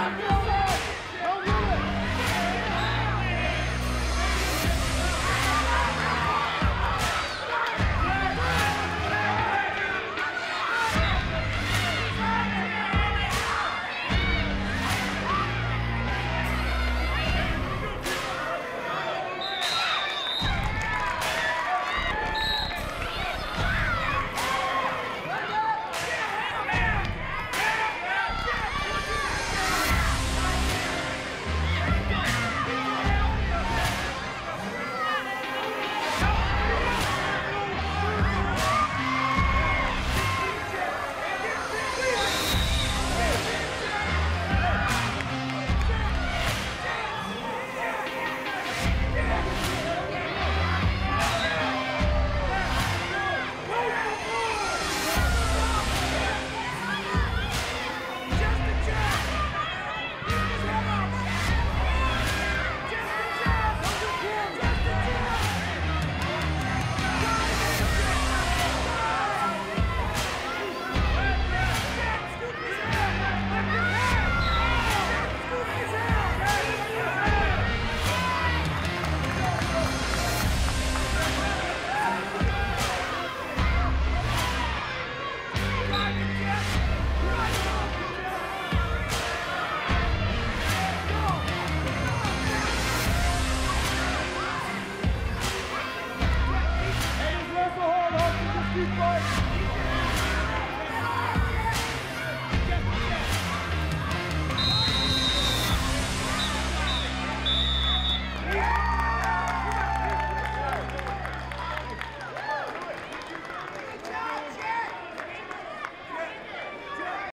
Come on. Keep fighting!